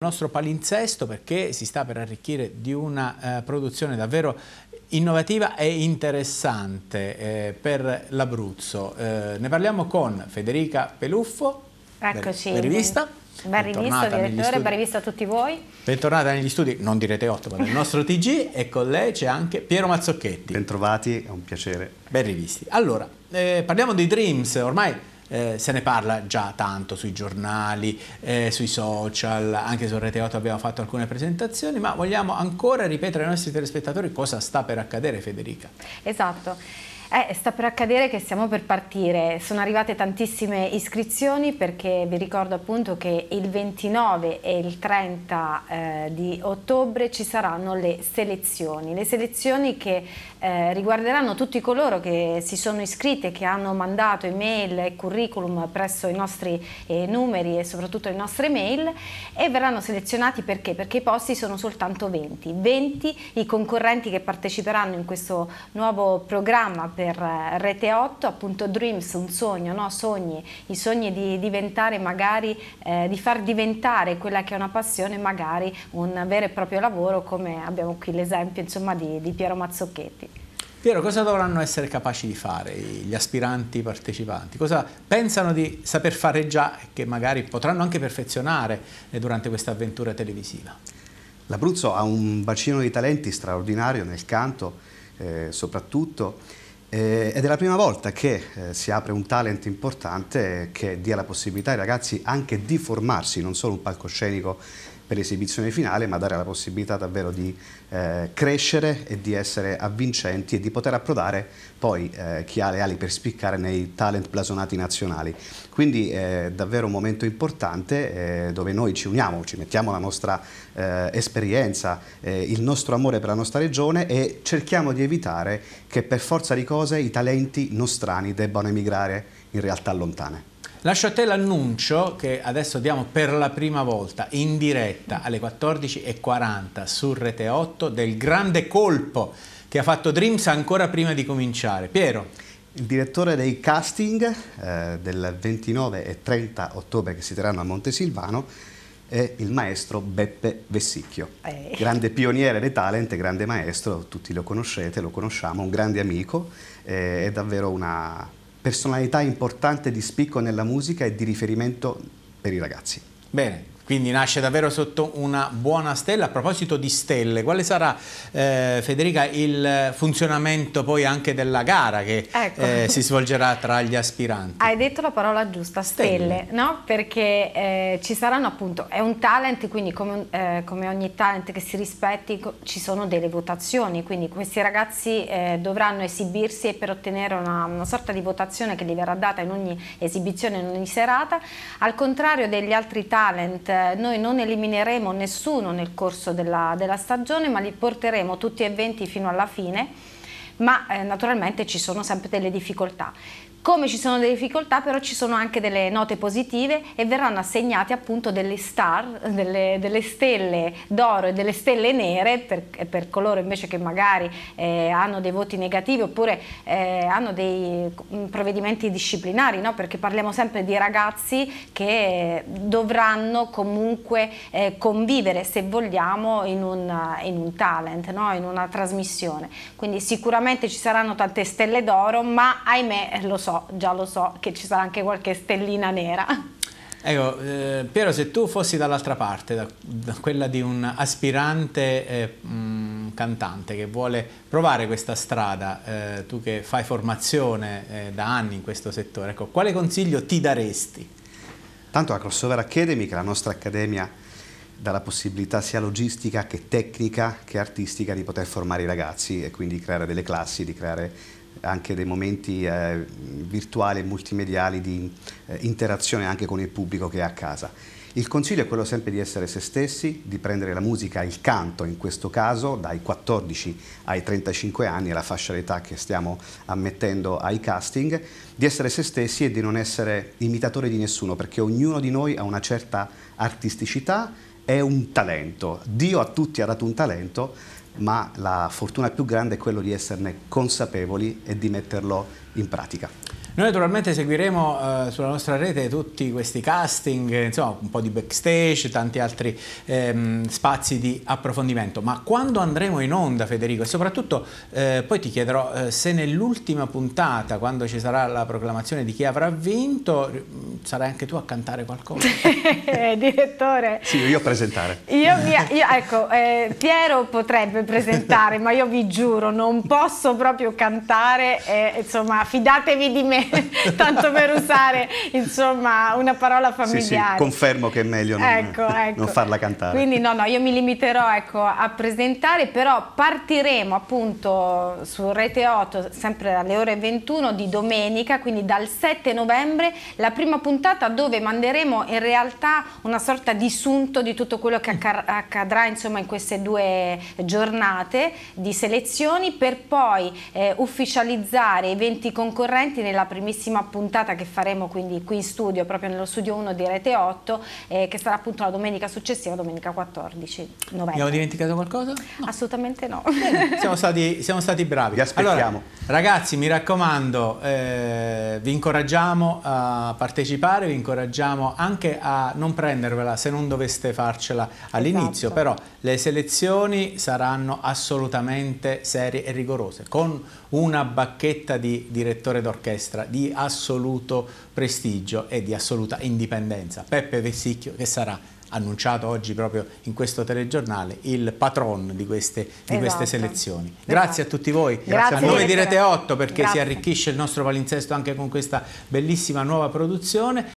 Il nostro palinsesto perché si sta per arricchire di una eh, produzione davvero innovativa e interessante eh, per l'Abruzzo. Eh, ne parliamo con Federica Peluffo, Eccoci. ben rivista. Ben rivisto direttore, ben rivisto a tutti voi. Bentornata negli studi, non direte 8, ma nel nostro TG e con lei c'è anche Piero Mazzocchetti. Bentrovati, è un piacere. Ben rivisti. Allora, eh, parliamo di Dreams, ormai eh, se ne parla già tanto sui giornali, eh, sui social, anche su Rete 8 abbiamo fatto alcune presentazioni, ma vogliamo ancora ripetere ai nostri telespettatori cosa sta per accadere Federica. Esatto. Eh, sta per accadere che stiamo per partire, sono arrivate tantissime iscrizioni perché vi ricordo appunto che il 29 e il 30 eh, di ottobre ci saranno le selezioni, le selezioni che eh, riguarderanno tutti coloro che si sono iscritti che hanno mandato email e curriculum presso i nostri eh, numeri e soprattutto le nostre mail e verranno selezionati perché? Perché i posti sono soltanto 20, 20 i concorrenti che parteciperanno in questo nuovo programma per eh, Rete 8, appunto Dreams, un sogno, no? sogni, i sogni di diventare magari, eh, di far diventare quella che è una passione magari un vero e proprio lavoro come abbiamo qui l'esempio insomma di, di Piero Mazzocchetti. Piero, cosa dovranno essere capaci di fare gli aspiranti partecipanti? Cosa pensano di saper fare già e che magari potranno anche perfezionare eh, durante questa avventura televisiva? L'Abruzzo ha un bacino di talenti straordinario nel canto, eh, soprattutto, eh, ed è la prima volta che eh, si apre un talent importante che dia la possibilità ai ragazzi anche di formarsi, non solo un palcoscenico per l'esibizione finale, ma dare la possibilità davvero di eh, crescere e di essere avvincenti e di poter approdare poi eh, chi ha le ali per spiccare nei talent blasonati nazionali. Quindi è davvero un momento importante eh, dove noi ci uniamo, ci mettiamo la nostra eh, esperienza, eh, il nostro amore per la nostra regione e cerchiamo di evitare che per forza di cose i talenti nostrani debbano emigrare in realtà lontane. Lascio a te l'annuncio che adesso diamo per la prima volta in diretta alle 14.40 su Rete 8 del grande colpo che ha fatto Dreams ancora prima di cominciare. Piero. Il direttore dei casting eh, del 29 e 30 ottobre che si terranno a Montesilvano è il maestro Beppe Vessicchio, eh. grande pioniere dei talent, grande maestro, tutti lo conoscete, lo conosciamo, un grande amico, eh, è davvero una personalità importante di spicco nella musica e di riferimento per i ragazzi. Bene, quindi nasce davvero sotto una buona stella. A proposito di stelle, quale sarà, eh, Federica, il funzionamento poi anche della gara che ecco. eh, si svolgerà tra gli aspiranti? Hai detto la parola giusta, stelle, stelle. no? Perché eh, ci saranno appunto, è un talent, quindi come, eh, come, ogni talent che si rispetti ci sono delle votazioni, quindi questi ragazzi eh, dovranno esibirsi e per ottenere una, una sorta di votazione che gli verrà data in ogni esibizione, in ogni serata, al contrario degli altri talent noi non elimineremo nessuno nel corso della, della stagione ma li porteremo tutti e 20 fino alla fine ma eh, naturalmente ci sono sempre delle difficoltà. Come ci sono delle difficoltà però ci sono anche delle note positive e verranno assegnate appunto delle star, delle, delle stelle d'oro e delle stelle nere per, per, coloro invece che magari eh, hanno dei voti negativi oppure eh, hanno dei mm, provvedimenti disciplinari, no? perché parliamo sempre di ragazzi che dovranno comunque eh, convivere se vogliamo in un, in un talent, no? in una trasmissione. Quindi sicuramente ci saranno tante stelle d'oro ma ahimè lo so so, già lo so che ci sarà anche qualche stellina nera. Ecco, eh, Piero, se tu fossi dall'altra parte, da, da, quella di un aspirante eh, mh, cantante che vuole provare questa strada, eh, tu che fai formazione eh, da anni in questo settore, ecco, quale consiglio ti daresti? Tanto la Crossover Academy, che è la nostra accademia, dà la possibilità sia logistica che tecnica che artistica di poter formare i ragazzi e quindi creare delle classi, di creare anche dei momenti eh, virtuali e multimediali di eh, interazione anche con il pubblico che è a casa. Il consiglio è quello sempre di essere se stessi, di prendere la musica, il canto in questo caso, dai 14 ai 35 anni, la fascia d'età che stiamo ammettendo ai casting, di essere se stessi e di non essere imitatori di nessuno, perché ognuno di noi ha una certa artisticità e un talento. Dio a tutti ha dato un talento, ma la fortuna più grande è quello di esserne consapevoli e di metterlo in pratica. Noi naturalmente seguiremo eh, sulla nostra rete tutti questi casting, insomma un po' di backstage, tanti altri ehm, spazi di approfondimento, ma quando andremo in onda Federico e soprattutto eh, poi ti chiederò eh, se nell'ultima puntata, quando ci sarà la proclamazione di chi avrà vinto, sarai anche tu a cantare qualcosa? Direttore? Sì, io a presentare. Io, io ecco, eh, Piero potrebbe presentare, ma io vi giuro, non posso proprio cantare, eh, insomma, fidatevi di me, tanto per usare, insomma, una parola familiare. Sì, sì, confermo che è meglio non, ecco, ecco. non farla cantare. Quindi no, no, io mi limiterò ecco, a presentare, però partiremo appunto su Rete 8, sempre alle ore 21 di domenica, quindi dal 7 novembre, la prima puntata dove manderemo in realtà una sorta di sunto di tutto quello che accadrà insomma in queste due giornate di selezioni per poi eh, ufficializzare i 20 concorrenti nella primissima puntata che faremo quindi qui in studio, proprio nello studio 1 di Rete 8, eh, che sarà appunto la domenica successiva, domenica 14 novembre. Abbiamo dimenticato qualcosa? No. Assolutamente no. Bene, siamo, stati, siamo, stati, bravi. Vi aspettiamo. Allora, ragazzi, mi raccomando, eh, vi incoraggiamo a partecipare, vi incoraggiamo anche a non prendervela se non doveste farcela all'inizio, esatto. però le selezioni saranno assolutamente serie e rigorose, con una bacchetta di direttore d'orchestra di assoluto prestigio e di assoluta indipendenza. Peppe Vessicchio che sarà annunciato oggi proprio in questo telegiornale il patron di queste, di esatto. queste selezioni. Grazie esatto. a tutti voi, Grazie a nome di Rete 8 perché Grazie. si arricchisce il nostro palinsesto anche con questa bellissima nuova produzione.